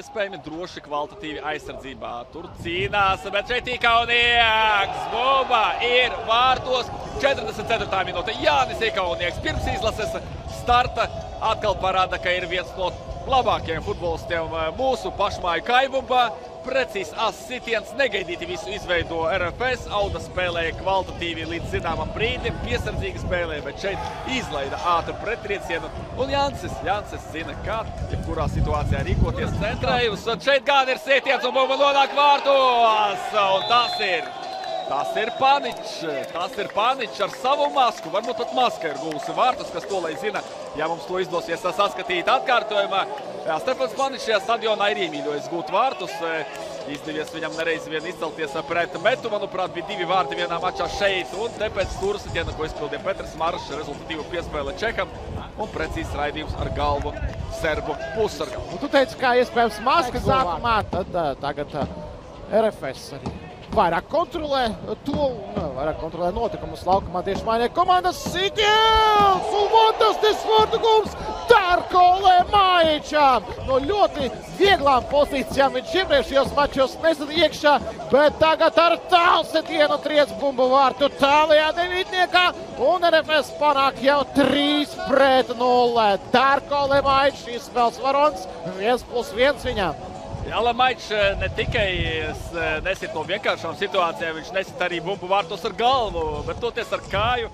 iespējami droši kvalitatīvi aizsardzībā. Tur cīnās, bet šeit Ikaunieks. Bumba ir vārtos. 44. minūte. Jānis Ikaunieks pirms izlases starta atkal parāda, ka ir viens no labākajiem futbolistiem eh, mūsu pašmāju kaibumbā. Precīzs asins sitiens, negaidīti visu izveido RFS. Auda spēlēja kvalitatīvi līdz zināmam brīdim, piesardzīgi spēlēja, bet šeit izlaida ātru pretriecienu. Un Jansis, Jansis zina, kā jebkurā situācijā rīkoties centrējus. Un šeit gan ir sitiens un bumba nonāk vārtos. Un tas ir Tas ir paničs. Tas ir paničs ar savu masku. Varbūt pat maska ir gūsi vārtus, kas to lai zina. Ja mums to izdosies saskatīt atkārtojumā, Stefans Paničs šajā stadionā ir iemīļojis gūt vārtus. Izdevies viņam nereiz vien izcelties pret metu. Manuprāt, bija divi vārti vienā mačā šeit. Un te pēc stūrsitiena, ko izpildīja Petrs Maršs, rezultatīvu piespēle Čekam un precīzs raidījums ar galvu serbu pussargam. Nu, tu teici, kā iespējams maska sākumā, tad tagad RFS arī vairāk kontrolē to un vairāk kontrolē notikumus laukumā. Tieši mainīja komandas sitiens un fantastisks vārtugums Darko Lemaičam. No ļoti vieglām pozīcijām viņš iepriekšējos mačos nesat iekšā, bet tagad ar tālu sitienu triec bumbu vārtu tālajā devītniekā un RFS panāk jau 3 pret 0. Darko Lemaičs šīs spēles varons 1 plus 1 viņam. Jā, Lamaičs ne tikai nesit no vienkāršām situācijām, viņš nesit arī bumbu vārtos ar galvu, bet toties ar kāju.